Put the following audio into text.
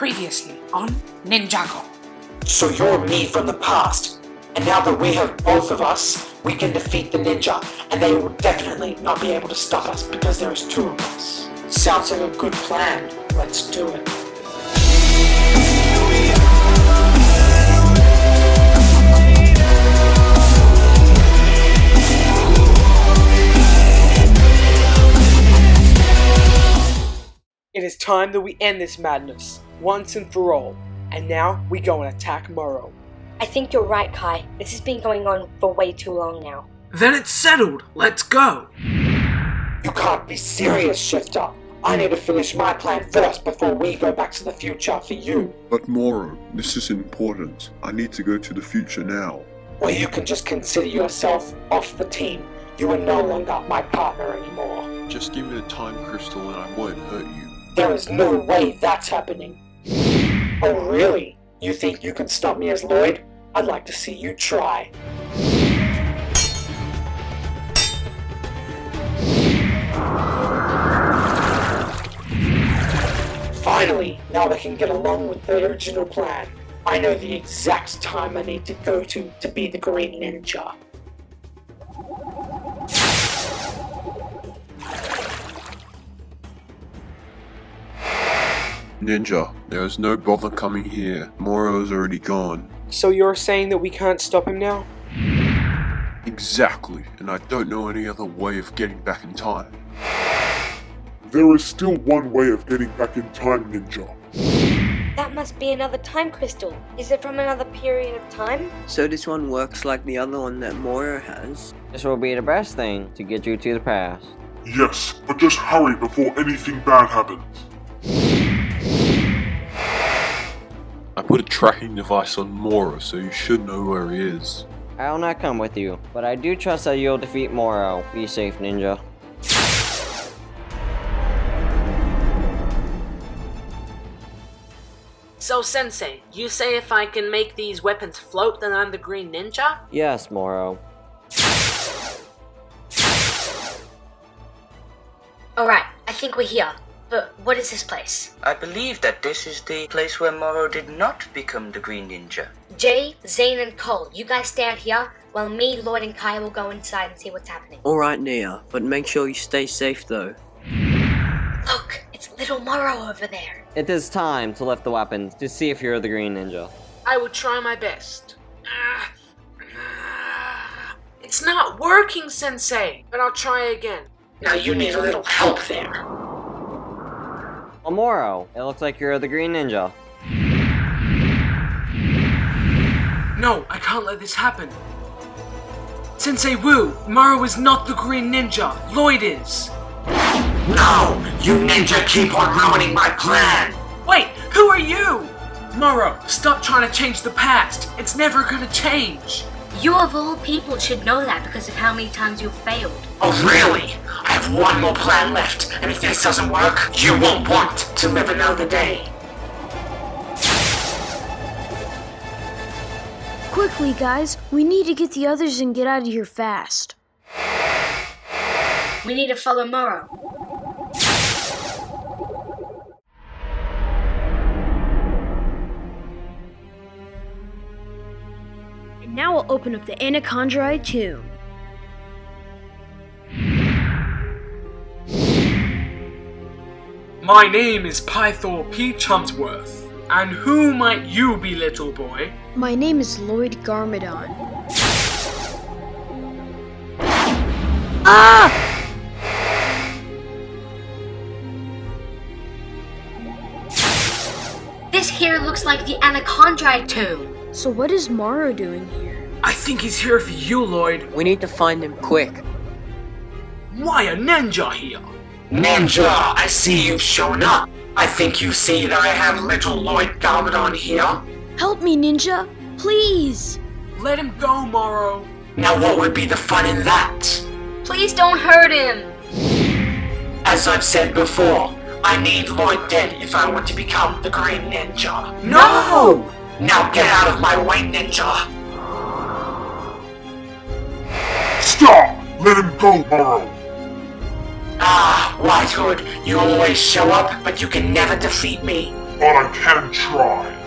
Previously on Ninjago. So you're me from the past, and now that we have both of us, we can defeat the ninja, and they will definitely not be able to stop us because there's two of us. Sounds like a good plan. Let's do it. It is time that we end this madness, once and for all. And now we go and attack Morro. I think you're right, Kai. This has been going on for way too long now. Then it's settled. Let's go. You can't be serious, Shifter. I need to finish my plan first before we go back to the future for you. But Morro, this is important. I need to go to the future now. Well, you can just consider yourself off the team. You are no longer my partner anymore. Just give me the time crystal and I won't hurt you. There is no way that's happening. Oh, oh really? You think you can stop me as Lloyd? I'd like to see you try. Finally, now I can get along with the original plan. I know the exact time I need to go to to be the Green Ninja. Ninja, there is no bother coming here. Morro is already gone. So you're saying that we can't stop him now? Exactly, and I don't know any other way of getting back in time. There is still one way of getting back in time, Ninja. That must be another time crystal. Is it from another period of time? So this one works like the other one that Morro has? This will be the best thing to get you to the past. Yes, but just hurry before anything bad happens. I put a tracking device on Morro, so you should know where he is. I will not come with you, but I do trust that you'll defeat Morro. Be safe, ninja. So, Sensei, you say if I can make these weapons float, then I'm the Green Ninja? Yes, Morro. Alright, I think we're here. But what is this place? I believe that this is the place where Morro did not become the Green Ninja. Jay, Zane, and Cole, you guys stay out here while me, Lloyd, and Kai will go inside and see what's happening. Alright, Nya, but make sure you stay safe though. Look, it's little Morro over there. It is time to lift the weapons to see if you're the Green Ninja. I will try my best. It's not working, Sensei, but I'll try again. Now you need a little help there. Well, Morro, it looks like you're the Green Ninja. No, I can't let this happen. Sensei Wu, Morro is not the Green Ninja. Lloyd is. No! You ninja keep on ruining my plan! Wait, who are you? Morro, stop trying to change the past. It's never gonna change. You of all people should know that because of how many times you've failed. Oh, really? I have one more plan left, and if this doesn't work, you won't want to live another day. Quickly, guys, we need to get the others and get out of here fast. We need to follow Morro. Now we'll open up the Anacondrai tomb. My name is Pythor P. Chumsworth. And who might you be, little boy? My name is Lloyd Garmadon. Ah! This here looks like the Anacondrai tomb. So what is Morro doing here? I think he's here for you, Lloyd. We need to find him quick. Why a ninja here? Ninja, I see you've shown up. I think you see that I have little Lloyd Garmadon here. Help me, Ninja! Please! Let him go, Morro. Now what would be the fun in that? Please don't hurt him. As I've said before, I need Lloyd dead if I want to become the Green Ninja. No! Now get out of my way, Ninja! Stop! Let him go, Morro! Ah, White Hood, you always show up, but you can never defeat me. but I can try.